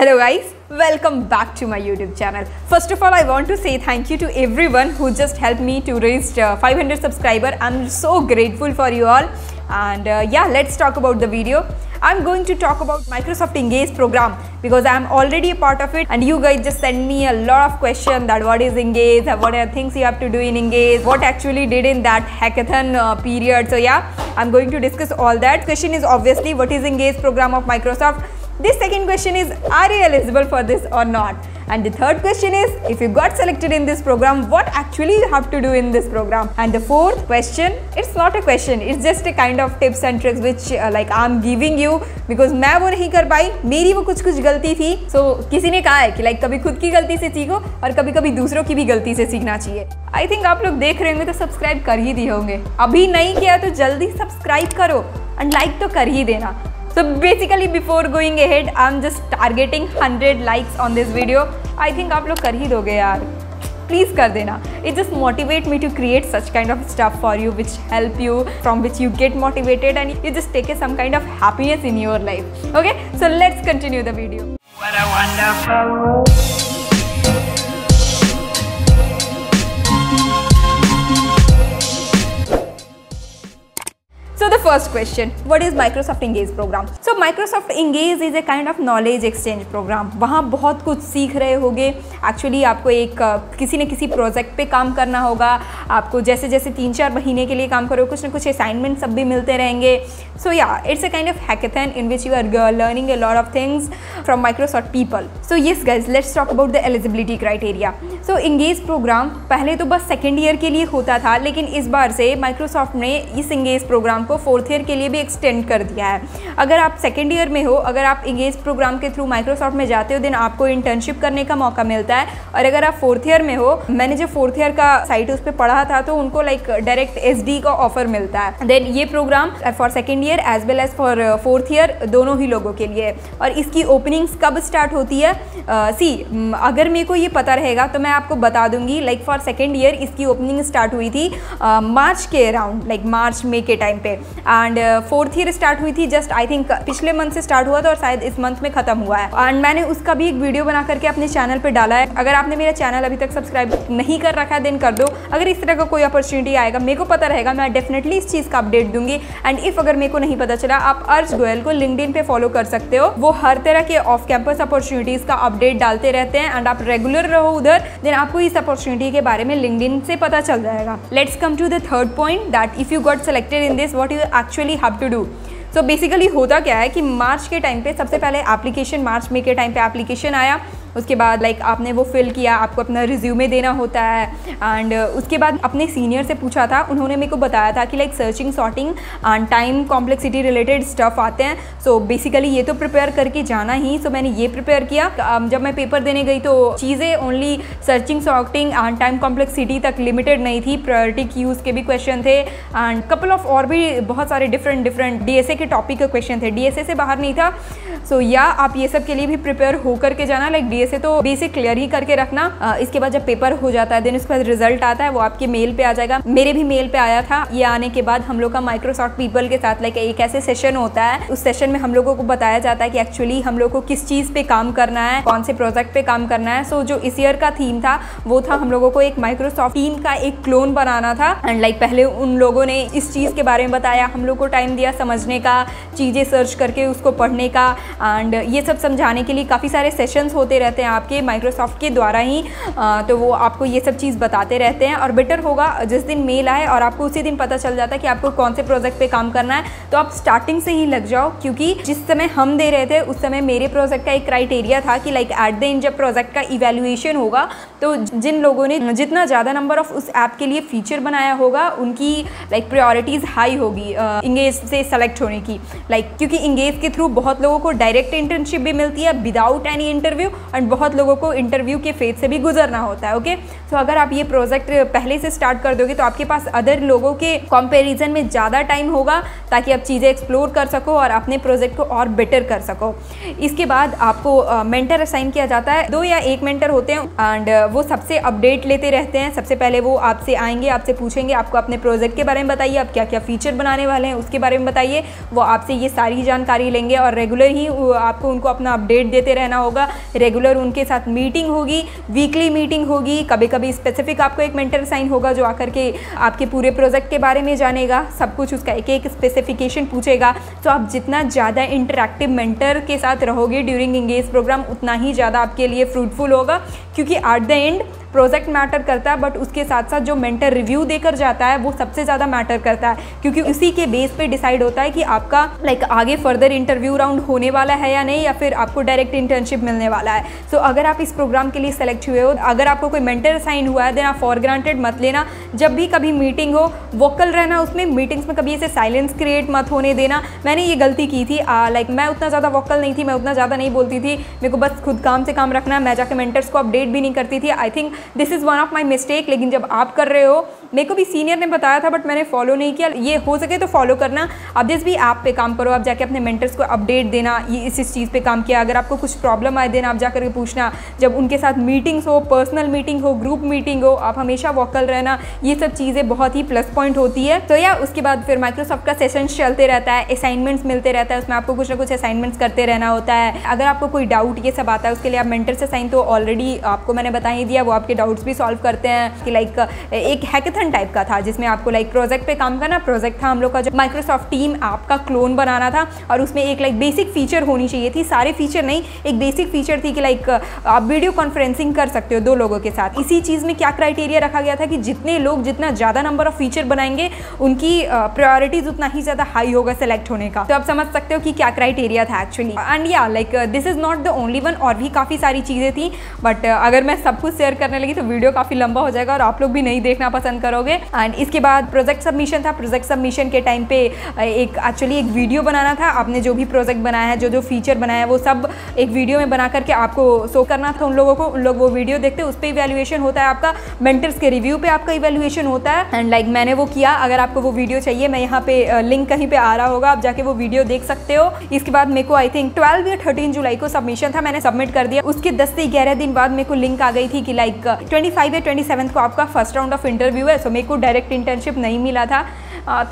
Hello guys, welcome back to my YouTube channel. First of all, I want to say thank you to everyone who just helped me to reach uh, 500 subscriber. I'm so grateful for you all. And uh, yeah, let's talk about the video. I'm going to talk about Microsoft Engage program because I'm already a part of it and you guys just send me a lot of questions that what is Engage, what are things you have to do in Engage, what actually did in that hackathon uh, period. So yeah, I'm going to discuss all that. Question is obviously what is Engage program of Microsoft this second question is, are you eligible for this or not? And the third question is, if you got selected in this program, what actually you have to do in this program? And the fourth question, it's not a question, it's just a kind of tips and tricks which uh, like I'm giving you because मैं वो नहीं कर पाई मेरी वो कुछ कुछ गलती थी so किसी ने कहा है कि like कभी खुद की गलती से सीखो और कभी कभी दूसरों की भी गलती से सीखना चाहिए आई थिंक आप लोग देख रहे होंगे तो सब्सक्राइब कर ही दिए होंगे अभी नहीं किया तो जल्दी सब्सक्राइब करो लाइक like तो कर ही देना So basically before going ahead, I'm just targeting 100 likes on this video. I think आप लोग कर ही दोगे यार please kar dena it just motivate me to create such kind of stuff for you which help you from which you get motivated and you just take some kind of happiness in your life okay so let's continue the video First question. What is Microsoft Engage program? So, Microsoft Engage is a kind of knowledge exchange program. वहाँ बहुत कुछ सीख रहे होगे। Actually आपको एक किसी न किसी प्रोजेक्ट पे काम करना होगा। आपको जैसे जैसे तीन चार महीने के लिए काम करो कुछ ना कुछ असाइनमेंट सब भी मिलते रहेंगे। So yeah it's a kind of hackathon in which you are learning a lot of things from Microsoft people so yes guys let's talk about the eligibility criteria so Engage program पहले तो बस second year के लिए होता था, लेकिन इस बार से माइक्रोसॉफ्ट ने इस इंगेज प्रोग्राम को फोर्थ ईयर के लिए भी एक्सटेंड कर दिया है। अगर आप सेकेंड ईयर में हो अगर आप इंगेज प्रोग्राम के थ्रू माइक्रोसॉफ्ट में जाते हो देन आपको इंटर्नशिप करने का मौका मिलता है। और अगर आप फोर्थ ईयर में हो मैंने जो फोर्थ ईयर का साइट उस पर पढ़ा था तो उनको लाइक डायरेक्ट एसडी का ऑफ़र मिलता है। देन ये program for second year as well as for fourth year दोनों ही लोगों के लिए और इसकी ओपनिंग्स कब स्टार्ट होती है? सी uh, अगर मेरे को ये पता रहेगा तो मैं आपको बता दूँगी लाइक फॉर सेकेंड ईयर इसकी ओपनिंग स्टार्ट हुई थी मार्च uh, के अराउंड लाइक मार्च मे के टाइम पे। एंड फोर्थ ईयर स्टार्ट हुई थी जस्ट आई थिंक पिछले मंथ से स्टार्ट हुआ था और शायद इस मंथ में खत्म हुआ है। एंड मैंने उसका भी एक वीडियो बना करके अपने चैनल पर डाला है। अगर आपने मेरा चैनल अभी तक सब्सक्राइब नहीं कर रखा है देन कर दो। अगर इस तरह का कोई अपॉर्चुनिटी आएगा, मेरे को पता रहेगा, मैं डेफिनेटली इस चीज़ का अपडेट दूँगी। एंड इफ़ अगर मेरे को नहीं पता चला, आप अर्ज़ गोयल को लिंकड पे फॉलो कर सकते हो। वो हर तरह के ऑफ़ कैंपस अपॉर्चुनिटीज़ का अपडेट डालते रहते हैं। एंड आप रेगुलर रहो उधर देन आपको इस अपॉर्चुनिटी के बारे में लिंकड से पता चल जाएगा। Let's come to the third point that if you got selected in this what you actually have to do so basically होता क्या है कि मार्च के टाइम पे सबसे पहले एप्लीकेशन मार्च में के टाइम पे एप्लीकेशन आया। उसके बाद लाइक आपने वो फिल किया आपको अपना रिज्यूमे देना होता है। एंड उसके बाद अपने सीनियर से पूछा था उन्होंने मेरे को बताया था कि like searching sorting and time complexity related stuff आते हैं। सो so, बेसिकली ये तो प्रिपेयर करके जाना ही सो so, मैंने ये प्रिपेयर किया। Um, जब मैं पेपर देने गई तो चीज़ें only searching sorting and time complexity तक लिमिटेड नहीं थी। प्रायोरिटी क्यूज़ के भी क्वेश्चन थे। एंड कपल ऑफ़ और भी बहुत सारे डिफरेंट डिफरेंट डीएसए के टॉपिक के क्वेश्चन थे। डीएसए से बाहर नहीं था। सो so, या आप ये सब के लिए भी प्रिपेयर होकर के जाना लाइक डी तो बेसिक क्लियर ही करके रखना। इसके बाद जब पेपर हो जाता है देन उसके बाद रिज़ल्ट आता है, वो आपके मेल पे आ जाएगा। मेरे भी मेल पे आया था। ये आने के बाद हम लोग का माइक्रोसॉफ्ट पीपल के साथ लाइक एक ऐसे सेशन होता है। उस सेशन में हम लोगों को बताया जाता है कि एक्चुअली हम लोग को किस चीज़ पे काम करना है, कौन से प्रोजेक्ट पे काम करना है। सो जो इस ईयर का थीम था, वो था हम लोगों को एक माइक्रोसॉफ्ट टीम का एक क्लोन बनाना था। एंड लाइक पहले उन लोगों ने इस चीज़ के बारे में बताया, हम लोग को टाइम दिया समझने का, चीज़ें सर्च करके उसको पढ़ने का। एंड ये सब समझाने के लिए काफ़ी सारे सेशंस होते रहते हैं आपके माइक्रोसॉफ्ट के द्वारा ही तो वो आपको ये सब चीज़ बताते रहते हैं और बेटर होगा जिस दिन मेल आए और आपको उसी दिन पता चल जाता है कि आपको कौन से प्रोजेक्ट पे काम करना है। तो आप स्टार्टिंग से ही लग जाओ, क्योंकि जिस समय हम दे रहे थे, उस समय मेरे प्रोजेक्ट का एक क्राइटेरिया था कि लाइक एट द एंड जब प्रोजेक्ट का इवेल्युएशन होगा तो जिन लोगों ने जितना ज़्यादा नंबर ऑफ़ उस ऐप के लिए फीचर बनाया होगा, उनकी लाइक प्रायोरिटीज़ हाई होगी इंगेज से सेलेक्ट होने की। लाइक क्योंकि इंगेज के थ्रू बहुत लोगों को डायरेक्ट इंटर्नशिप भी मिलती है विदाउट एनी इंटरव्यू और एंड बहुत लोगों को इंटरव्यू के फ़ेज़ से भी गुजरना होता है ओके सो अगर आप ये प्रोजेक्ट पहले से स्टार्ट कर दोगे तो आपके पास अदर लोगों के कंपैरिजन में ज़्यादा टाइम होगा, ताकि आप चीज़ें एक्सप्लोर कर सको और अपने प्रोजेक्ट को और बेटर कर सको। इसके बाद आपको मेंटर असाइन किया जाता है। दो या एक मेंटर होते हैं एंड वो सबसे अपडेट लेते रहते हैं। सबसे पहले वो आपसे आएँगे, आपसे पूछेंगे, आपको अपने प्रोजेक्ट के बारे में बताइए, आप क्या क्या फीचर बनाने वाले हैं, उसके बारे में बताइए। वो आपसे ये सारी जानकारी लेंगे और रेगुलर ही आपको उनको अपना अपडेट देते रहना होगा। रेगुलर उनके साथ मीटिंग होगी वीकली मीटिंग होगी कभी कभी स्पेसिफिक आपको एक मेंटर साइन होगा जो आकर के आपके पूरे प्रोजेक्ट के बारे में जानेगा, सब कुछ उसका एक एक स्पेसिफिकेशन पूछेगा। तो आप जितना ज़्यादा इंटरेक्टिव मेंटर के साथ रहोगे ड्यूरिंग इंगेज प्रोग्राम उतना ही ज़्यादा आपके लिए फ्रूटफुल होगा, क्योंकि at the end project matter करता है बट उसके साथ साथ जो मेंटर रिव्यू देकर जाता है वो सबसे ज़्यादा मैटर करता है क्योंकि उसी के बेस पे डिसाइड होता है कि आपका लाइक आगे फर्दर इंटरव्यू राउंड होने वाला है या नहीं या फिर आपको डायरेक्ट इंटर्नशिप मिलने वाला है। सो so, अगर आप इस प्रोग्राम के लिए सेलेक्ट हुए हो अगर आपको कोई मेंटर साइन हुआ है देन आप फॉर ग्रांटेड मत लेना। जब भी कभी मीटिंग हो वोकल रहना उसमें मीटिंग्स में कभी ऐसे साइलेंस क्रिएट मत होने देना। मैंने ये गलती की थी लाइक मैं उतना ज़्यादा वोकल नहीं थी मैं उतना ज़्यादा नहीं बोलती थी। मेरे को बस खुद काम से काम रखना मैं जाकर मेंटर्स को अपडेट भी नहीं करती थी। I think this is one of my mistake लेकिन जब आप कर रहे हो, मेरे को भी सीनियर ने बताया था बट मैंने फॉलो नहीं किया। ये हो सके तो फॉलो करना। आप जिस भी ऐप पे काम करो, आप जाके अपने मेंटर्स को अपडेट देना, ये इस इस चीज़ पे काम किया। अगर आपको कुछ प्रॉब्लम आए देना आप जाकर के पूछना। जब उनके साथ मीटिंग्स हो पर्सनल मीटिंग हो ग्रुप मीटिंग हो, आप हमेशा वॉकल रहना। ये सब चीज़ें बहुत ही प्लस पॉइंट होती है। तो या उसके बाद फिर माइक्रोसॉफ्ट का सेशन चलते रहता है असाइनमेंट्स मिलते रहता है, उसमें आपको कुछ ना कुछ असाइनमेंट्स करते रहना होता है। अगर आपको कोई डाउट ये सब आता है, उसके लिए आप मेंटर से साइन तो ऑलरेडी आपको मैंने बता ही दिया, वो आपके डाउट्स भी सॉल्व करते हैं। कि लाइक एक हैकेथन टाइप का था, जिसमें आपको लाइक प्रोजेक्ट पे काम करना प्रोजेक्ट था हम लोग का जो माइक्रोसॉफ्ट टीम आपका क्लोन बनाना था और उसमें एक लाइक बेसिक फीचर होनी चाहिए थी। सारे फीचर नहीं, एक बेसिक फीचर थी कि लाइक आप वीडियो कॉन्फ्रेंसिंग कर सकते हो दो लोगों के साथ। इसी चीज़ में क्या क्राइटेरिया रखा गया था कि जितने लोग जितना ज़्यादा नंबर ऑफ़ फीचर बनाएँगे, उनकी प्रायोरिटीज उतना ही ज़्यादा हाई होगा सेलेक्ट होने का। तो आप समझ सकते हो कि क्या क्राइटेरिया था actually and yeah like this is not the only one और भी काफ़ी सारी चीज़ें थी बट अगर मैं सब कुछ शेयर करने लगी तो वीडियो काफ़ी लंबा हो जाएगा और आप लोग भी नहीं देखना पसंद करोगे। एंड इसके बाद प्रोजेक्ट सबमिशन था। प्रोजेक्ट सबमिशन के टाइम पे एक एक्चुअली एक वीडियो बनाना था। आपने जो भी प्रोजेक्ट बनाया है जो जो फीचर बनाया है वो सब एक वीडियो में बना करके आपको शो करना था उन लोगों को। उन लोग वो वीडियो देखते उस पर इवेल्युएशन होता है आपका। मेंटर्स के रिव्यू पे आपका इवेल्युएशन होता है। एंड लाइक like, मैंने वो किया। अगर आपको वो वीडियो चाहिए मैं यहाँ पे लिंक कहीं पे आ रहा होगा। आप जाके वो वीडियो देख सकते हो। इसके बाद मेरे को आई थिंक ट्वेल्व या थर्टीन जुलाई को सबमिशन था। मैंने सबमिट कर दिया। उसके दस से ग्यारह दिन बाद मेरे को लिंक आ गई थी कि लाइक ट्वेंटी फाइव या ट्वेंटी को आपका फ़र्स्ट राउंड ऑफ़ इंटरव्यू है सो मेरे को डायरेक्ट इंटर्नशिप नहीं मिला था।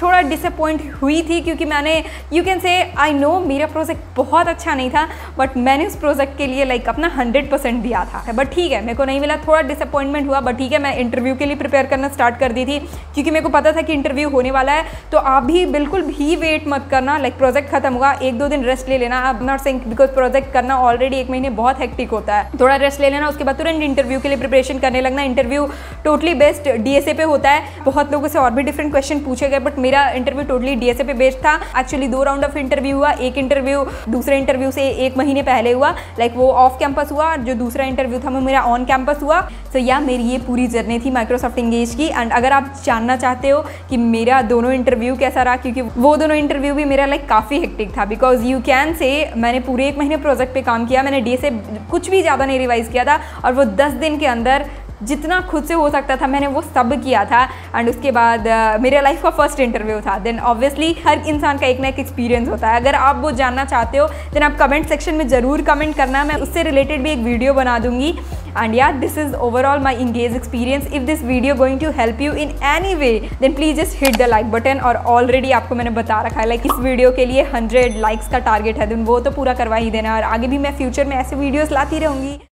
थोड़ा डिसअपॉइंट हुई थी क्योंकि मैंने यू कैन से आई नो मेरा प्रोजेक्ट बहुत अच्छा नहीं था बट मैंने उस प्रोजेक्ट के लिए लाइक अपना हंड्रेड परसेंट दिया था। बट ठीक है, मेरे को नहीं मिला, थोड़ा डिसअपॉइंटमेंट हुआ बट ठीक है, मैं इंटरव्यू के लिए प्रिपेयर करना स्टार्ट कर दी थी, क्योंकि मेरे को पता था कि इंटरव्यू होने वाला है तो आप भी बिल्कुल भी वेट मत करना लाइक प्रोजेक्ट खत्म हुआ एक दो दिन रेस्ट ले लेना आप नॉट सिंक बिकॉज़ प्रोजेक्ट करना ऑलरेडी एक महीने बहुत हेक्टिक होता है। थोड़ा रेस्ट ले लेना, उसके बाद तुरंत इंटरव्यू के लिए प्रिपरेशन करने लगना इंटरव्यू टोटली बेस्ट डीएसए पे होता है। बहुत लोगों से और भी डिफरेंट क्वेश्चन पूछे गए बट मेरा इंटरव्यू टोटली डीएसए पे बेस्ड था। एक्चुअली दो राउंड ऑफ़ इंटरव्यू हुआ, एक इंटरव्यू दूसरे इंटरव्यू से एक महीने पहले हुआ। लाइक वो ऑफ़ कैंपस हुआ, जो दूसरा इंटरव्यू था, वो मेरा ऑन कैंपस हुआ। सो या मेरी ये पूरी जर्नी थी माइक्रोसॉफ्ट इंगेज की। एंड अगर आप जानना चाहते हो कि मेरा दोनों इंटरव्यू कैसा रहा, क्योंकि वो दोनों इंटरव्यू भी मेरा लाइक काफ़ी हेक्टिक था। बिकॉज़ यू कैन से मैंने पूरे एक महीने प्रोजेक्ट पे काम किया, मैंने डीएसए कुछ भी ज़्यादा नहीं रिवाइज किया था। और वो दस दिन के अंदर जितना खुद से हो सकता था मैंने वो सब किया था। एंड उसके बाद uh, मेरे लाइफ का फ़र्स्ट इंटरव्यू था। देन ऑब्वियसली हर इंसान का एक ना एक एक्सपीरियंस होता है। अगर आप वो जानना चाहते हो देन आप कमेंट सेक्शन में ज़रूर कमेंट करना। मैं उससे रिलेटेड भी एक वीडियो बना दूँगी। And yeah this is overall my Engage experience if this video going to help you in any way then please just hit the like button और ऑलरेडी आपको मैंने बता रखा है लाइक like, इस वीडियो के लिए हंड्रेड लाइक्स का टारगेट है। देन वो तो पूरा करवा ही देना। और आगे भी मैं फ्यूचर में ऐसे वीडियोज़ लाती रहूँगी।